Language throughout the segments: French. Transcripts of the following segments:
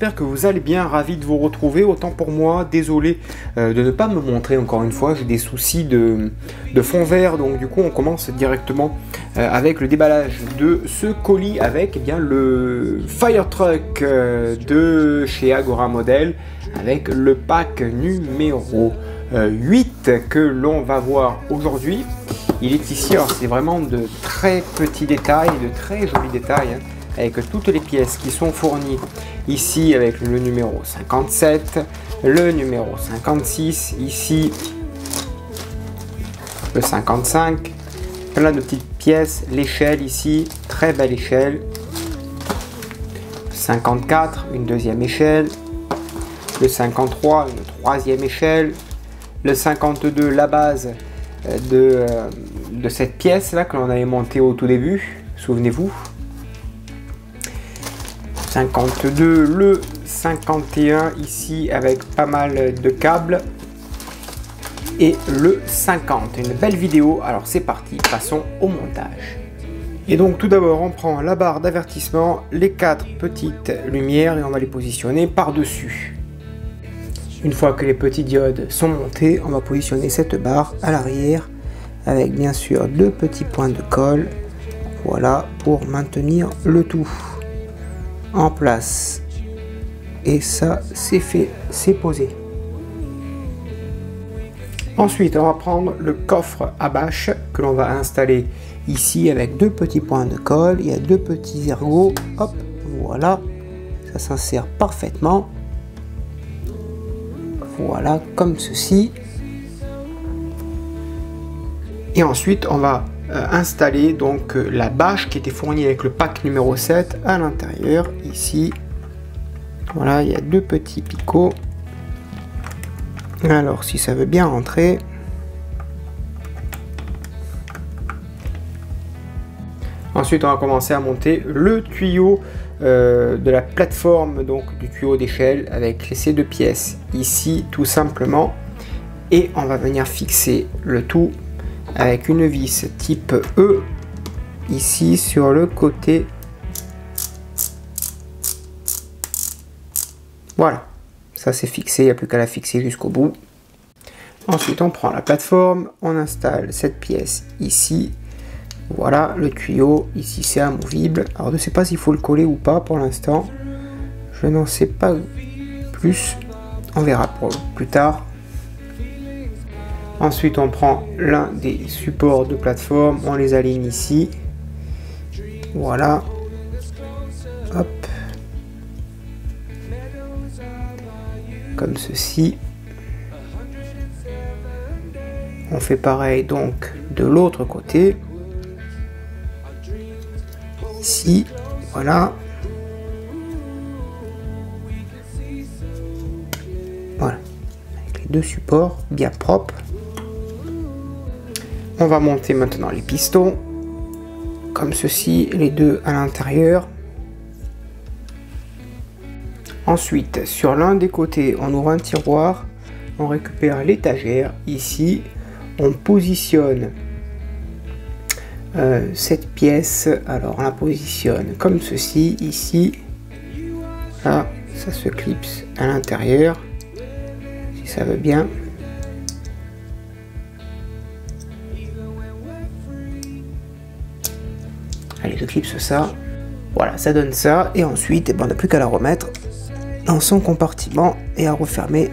j'espère que vous allez bien, ravi de vous retrouver, autant pour moi, désolé euh, de ne pas me montrer encore une fois, j'ai des soucis de, fond vert, donc du coup on commence directement euh, avec le déballage de ce colis avec eh bien, le Fire Truck euh, de chez Agora Model, avec le pack numéro 8 que l'on va voir aujourd'hui. Il est ici, alors c'est vraiment de très petits détails, de très jolis détails. Hein avec toutes les pièces qui sont fournies ici avec le numéro 57, le numéro 56, ici le 55, plein de petites pièces, l'échelle ici, très belle échelle, 54, une deuxième échelle, le 53, une troisième échelle, le 52, la base euh, de, euh, de cette pièce là que l'on avait montée au tout début, souvenez-vous, 52, le 51 ici avec pas mal de câbles et le 50. Une belle vidéo, alors c'est parti, passons au montage. Et donc tout d'abord on prend la barre d'avertissement, les quatre petites lumières et on va les positionner par-dessus. Une fois que les petits diodes sont montés, on va positionner cette barre à l'arrière avec bien sûr deux petits points de colle. Voilà pour maintenir le tout en place. Et ça, c'est fait, c'est posé. Ensuite, on va prendre le coffre à bâche que l'on va installer ici avec deux petits points de colle. Il y a deux petits ergots. Hop, voilà. Ça s'insère parfaitement. Voilà, comme ceci. Et ensuite, on va installer donc euh, la bâche qui était fournie avec le pack numéro 7 à l'intérieur ici. Voilà il y a deux petits picots. Alors si ça veut bien rentrer. Ensuite on va commencer à monter le tuyau euh, de la plateforme donc du tuyau d'échelle avec ces deux pièces. Ici tout simplement. Et on va venir fixer le tout avec une vis type E ici sur le côté. Voilà, ça c'est fixé, il n'y a plus qu'à la fixer jusqu'au bout. Ensuite, on prend la plateforme, on installe cette pièce ici. Voilà, le tuyau, ici c'est amovible. Alors, je ne sais pas s'il faut le coller ou pas pour l'instant. Je n'en sais pas plus. On verra pour plus tard. Ensuite, on prend l'un des supports de plateforme, on les aligne ici. Voilà. Hop. Comme ceci. On fait pareil donc de l'autre côté. Ici. Voilà. Voilà. Avec les deux supports bien propres. On va monter maintenant les pistons, comme ceci, les deux à l'intérieur. Ensuite, sur l'un des côtés, on ouvre un tiroir, on récupère l'étagère. Ici, on positionne euh, cette pièce. Alors, on la positionne comme ceci, ici. Là, ça se clipse à l'intérieur, si ça veut bien. Clipse ça. Voilà, ça donne ça. Et ensuite, eh ben, on n'a plus qu'à la remettre dans son compartiment et à refermer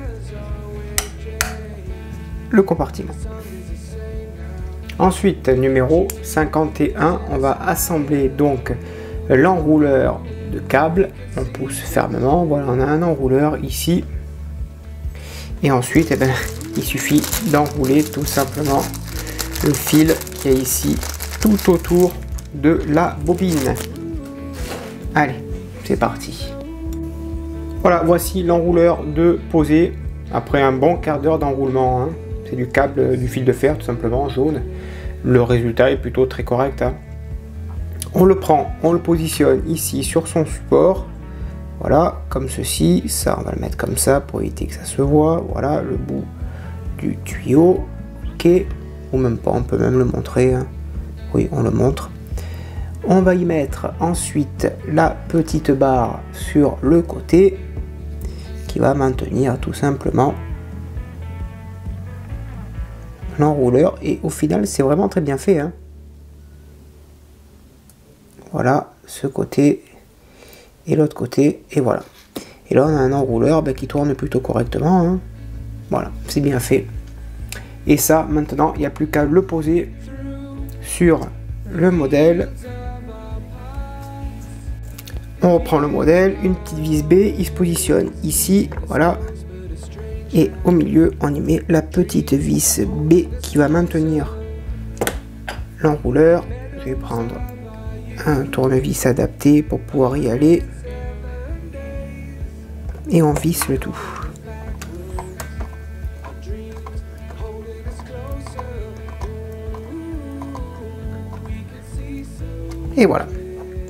le compartiment. Ensuite, numéro 51, on va assembler donc l'enrouleur de câble. On pousse fermement. Voilà, on a un enrouleur ici. Et ensuite, eh ben, il suffit d'enrouler tout simplement le fil qui est ici tout autour de la bobine. Allez, c'est parti. Voilà, voici l'enrouleur de posé après un bon quart d'heure d'enroulement. Hein. C'est du câble, du fil de fer tout simplement, jaune. Le résultat est plutôt très correct. Hein. On le prend, on le positionne ici sur son support. Voilà, comme ceci. Ça, on va le mettre comme ça pour éviter que ça se voit. Voilà, le bout du tuyau. Ok, ou même pas, on peut même le montrer. Hein. Oui, on le montre. On va y mettre ensuite la petite barre sur le côté qui va maintenir tout simplement l'enrouleur et au final c'est vraiment très bien fait. Hein. Voilà ce côté et l'autre côté et voilà. Et là on a un enrouleur ben, qui tourne plutôt correctement. Hein. Voilà, c'est bien fait. Et ça maintenant il n'y a plus qu'à le poser sur le modèle on reprend le modèle, une petite vis B, il se positionne ici, voilà. Et au milieu, on y met la petite vis B qui va maintenir l'enrouleur. Je vais prendre un tournevis adapté pour pouvoir y aller. Et on visse le tout. Et voilà.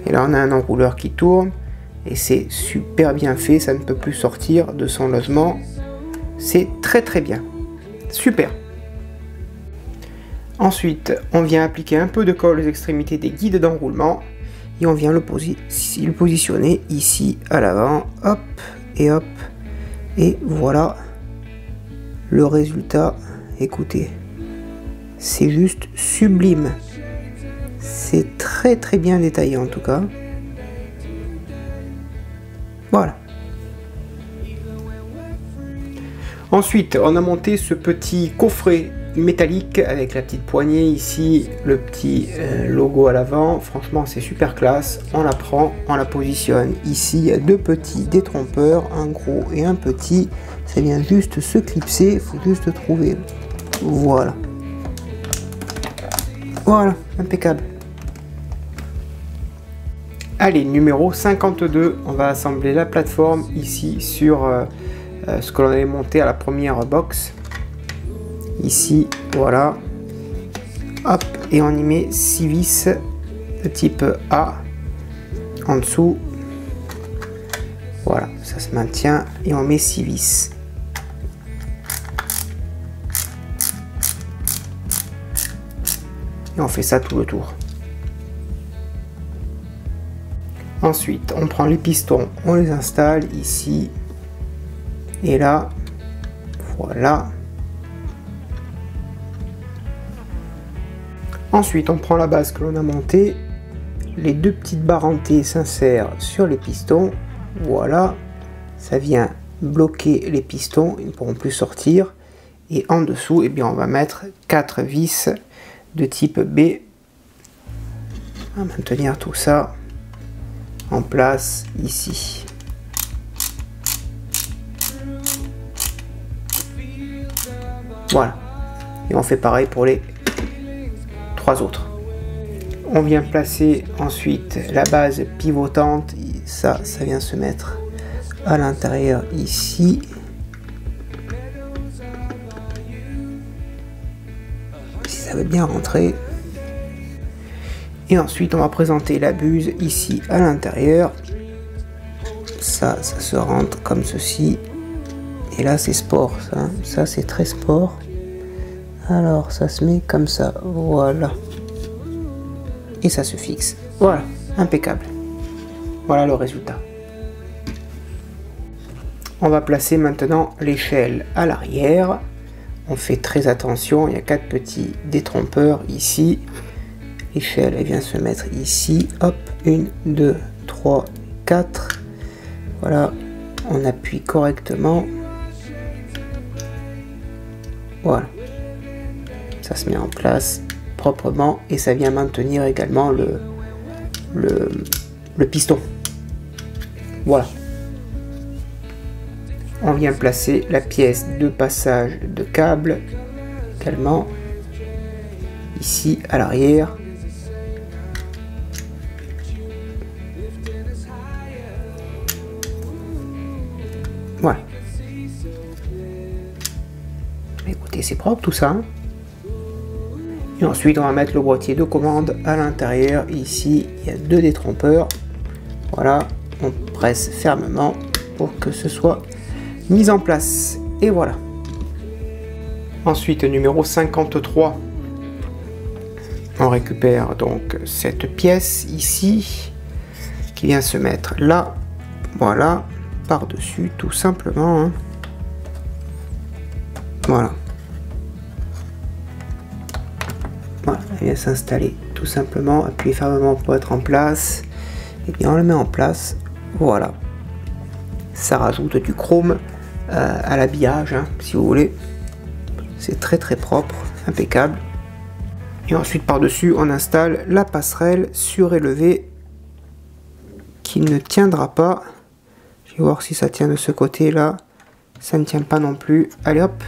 Et là, on a un enrouleur qui tourne. Et c'est super bien fait. Ça ne peut plus sortir de son logement. C'est très très bien. Super. Ensuite, on vient appliquer un peu de colle aux extrémités des guides d'enroulement. Et on vient le, le positionner ici à l'avant. Hop et hop. Et voilà le résultat. Écoutez, c'est juste sublime. C'est très très bien détaillé en tout cas. Voilà. Ensuite, on a monté ce petit coffret métallique avec la petite poignée ici, le petit euh, logo à l'avant. Franchement, c'est super classe. On la prend, on la positionne. Ici, il y a deux petits détrompeurs, un gros et un petit. Ça vient juste se clipser. Il faut juste trouver. Voilà. Voilà, impeccable. Allez, numéro 52, on va assembler la plateforme ici sur euh, euh, ce que l'on avait monté à la première box. Ici, voilà. Hop, et on y met 6 vis de type A en dessous. Voilà, ça se maintient et on met 6 vis. Et on fait ça tout le tour. Ensuite, on prend les pistons, on les installe ici et là. Voilà. Ensuite, on prend la base que l'on a montée. Les deux petites barres en T s'insèrent sur les pistons. Voilà. Ça vient bloquer les pistons. Ils ne pourront plus sortir. Et en dessous, eh bien, on va mettre quatre vis de type B. On va maintenir tout ça en place ici. Voilà. Et on fait pareil pour les trois autres. On vient placer ensuite la base pivotante. Ça, ça vient se mettre à l'intérieur ici. Si ça veut bien rentrer. Et ensuite, on va présenter la buse ici à l'intérieur. Ça, ça se rentre comme ceci. Et là, c'est sport, ça. Ça, c'est très sport. Alors, ça se met comme ça. Voilà. Et ça se fixe. Voilà, impeccable. Voilà le résultat. On va placer maintenant l'échelle à l'arrière. On fait très attention, il y a quatre petits détrompeurs ici échelle elle vient se mettre ici. Hop 1 2 3 4 voilà on appuie correctement. Voilà. Ça se met en place proprement et ça vient maintenir également le, le, le piston. Voilà. On vient placer la pièce de passage de câble également ici à l'arrière c'est propre tout ça. Et ensuite, on va mettre le boîtier de commande à l'intérieur. Ici, il y a deux détrompeurs. Voilà, on presse fermement pour que ce soit mis en place. Et voilà. Ensuite, numéro 53. on récupère donc cette pièce ici qui vient se mettre là, voilà, par-dessus tout simplement. Hein. Voilà. Vient s'installer tout simplement, appuyer fermement pour être en place. Et bien on le met en place, voilà. Ça rajoute du chrome euh, à l'habillage, hein, si vous voulez. C'est très très propre, impeccable. Et ensuite par-dessus, on installe la passerelle surélevée qui ne tiendra pas. Je vais voir si ça tient de ce côté-là. Ça ne tient pas non plus. Allez hop,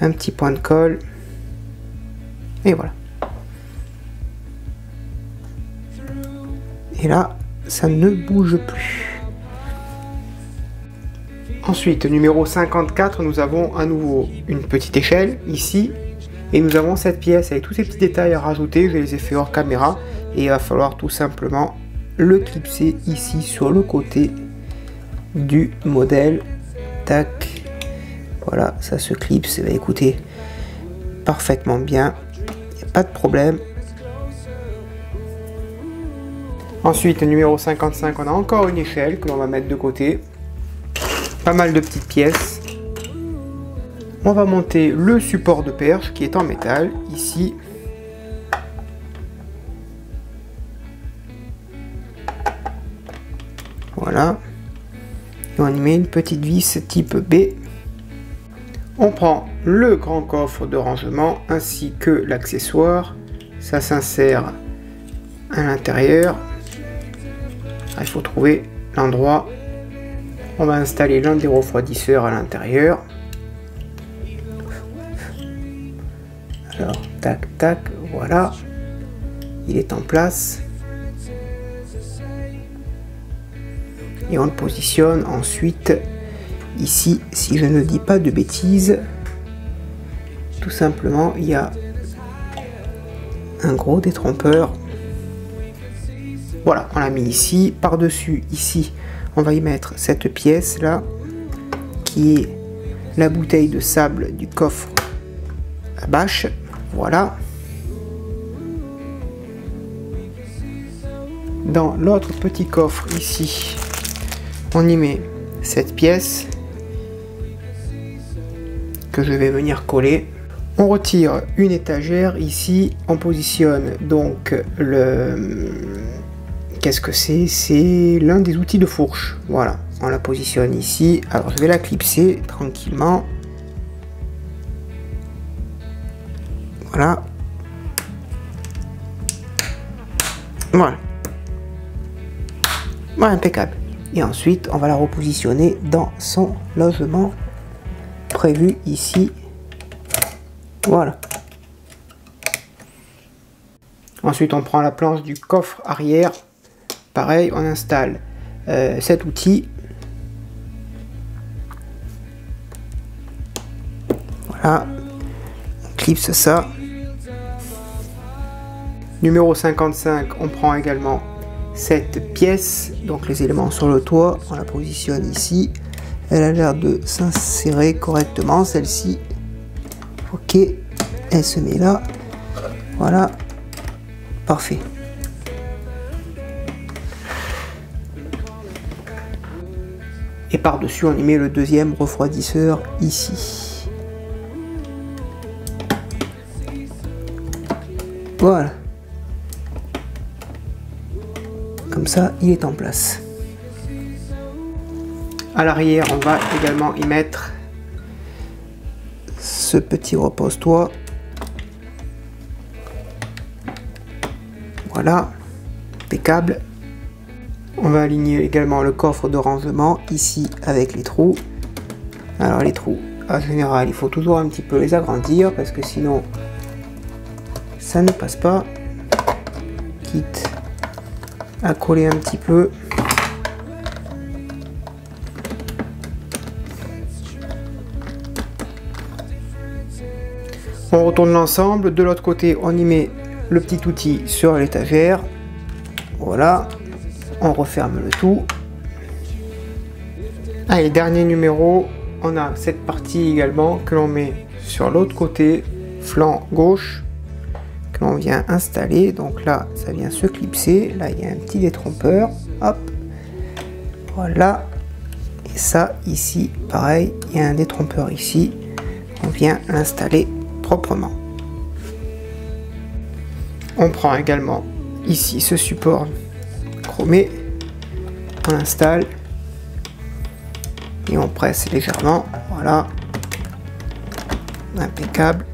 un petit point de colle. Et voilà. Et là, ça ne bouge plus. Ensuite, numéro 54, nous avons à nouveau une petite échelle ici. Et nous avons cette pièce avec tous ces petits détails à rajouter. Je les ai fait hors caméra. Et il va falloir tout simplement le clipser ici sur le côté du modèle. Tac. Voilà, ça se clipse. va écoutez, parfaitement bien. Il n'y a pas de problème. Ensuite, numéro 55, on a encore une échelle que l'on va mettre de côté. Pas mal de petites pièces. On va monter le support de perche qui est en métal, ici. Voilà. Et on y met une petite vis type B. On prend le grand coffre de rangement ainsi que l'accessoire. Ça s'insère à l'intérieur il faut trouver l'endroit. On va installer l'un des refroidisseurs à l'intérieur. Alors, tac, tac, voilà. Il est en place. Et on le positionne ensuite ici, si je ne dis pas de bêtises. Tout simplement, il y a un gros détrompeur voilà, on l'a mis ici. Par-dessus, ici, on va y mettre cette pièce-là, qui est la bouteille de sable du coffre à bâche. Voilà. Dans l'autre petit coffre ici, on y met cette pièce que je vais venir coller. On retire une étagère ici, on positionne donc le, Qu'est-ce que c'est? C'est l'un des outils de fourche. Voilà, on la positionne ici. Alors je vais la clipser tranquillement. Voilà. Voilà. Voilà, impeccable. Et ensuite, on va la repositionner dans son logement prévu ici. Voilà. Ensuite, on prend la planche du coffre arrière Pareil, on installe euh, cet outil. Voilà, on clipse ça. Numéro 55, on prend également cette pièce, donc les éléments sur le toit, on la positionne ici. Elle a l'air de s'insérer correctement, celle-ci. Ok, elle se met là. Voilà, parfait. Et par-dessus, on y met le deuxième refroidisseur ici. Voilà. Comme ça, il est en place. À l'arrière, on va également y mettre ce petit repose-toit. Voilà, impeccable. On va aligner également le coffre de rangement ici avec les trous. Alors les trous, en général, il faut toujours un petit peu les agrandir parce que sinon ça ne passe pas. Quitte à coller un petit peu. On retourne l'ensemble. De l'autre côté, on y met le petit outil sur l'étagère. Voilà on referme le tout. Allez, dernier numéro, on a cette partie également que l'on met sur l'autre côté, flanc gauche, là on vient installer, donc là ça vient se clipser, là il y a un petit détrompeur, hop, voilà, et ça ici pareil, il y a un détrompeur ici, on vient l'installer proprement. On prend également ici ce support chromé, on installe et on presse légèrement, voilà, impeccable.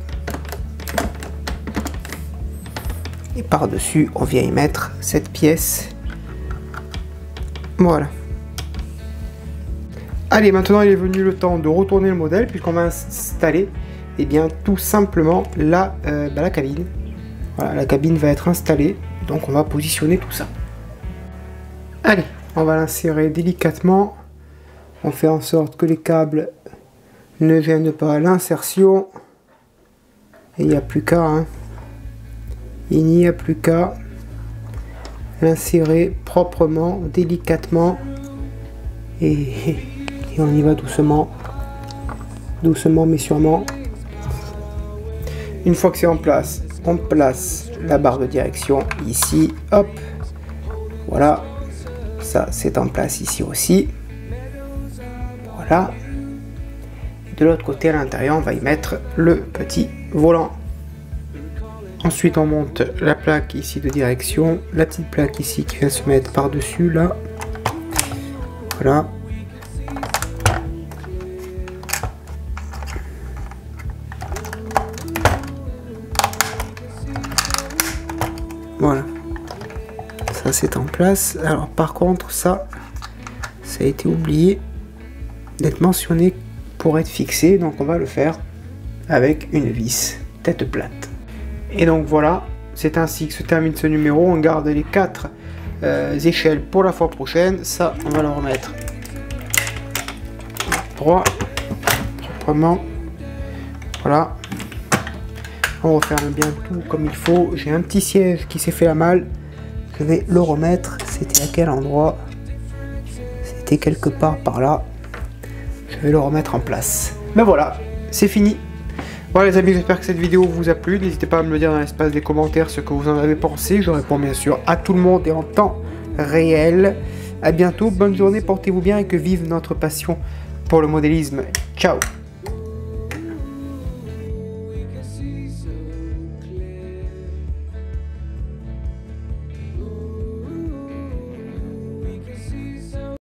Et par-dessus, on vient y mettre cette pièce. Voilà. Allez, maintenant il est venu le temps de retourner le modèle puisqu'on va installer eh bien, tout simplement la, euh, bah, la cabine. Voilà, la cabine va être installée, donc on va positionner tout ça. Allez, on va l'insérer délicatement. On fait en sorte que les câbles ne viennent pas à l'insertion. Il n'y a plus qu'à. Hein. Il n'y a plus qu'à l'insérer proprement, délicatement. Et on y va doucement. Doucement mais sûrement. Une fois que c'est en place, on place la barre de direction ici. Hop. Voilà. Ça, c'est en place ici aussi. Voilà. De l'autre côté, à l'intérieur, on va y mettre le petit volant. Ensuite, on monte la plaque ici de direction, la petite plaque ici qui vient se mettre par-dessus là. Voilà. Voilà. C'est en place. Alors par contre ça, ça a été oublié d'être mentionné pour être fixé. Donc on va le faire avec une vis tête plate. Et donc voilà, c'est ainsi que se termine ce numéro. On garde les quatre euh, échelles pour la fois prochaine. Ça, on va le remettre droit, proprement. Voilà. On referme bien tout comme il faut. J'ai un petit siège qui s'est fait à mal. Je vais le remettre. C'était à quel endroit? C'était quelque part par là je vais le remettre en place. Ben voilà, c'est fini. Voilà les amis, j'espère que cette vidéo vous a plu. N'hésitez pas à me le dire dans l'espace des commentaires ce que vous en avez pensé. Je réponds bien sûr à tout le monde et en temps réel. A bientôt, bonne journée, portez-vous bien et que vive notre passion pour le modélisme. Ciao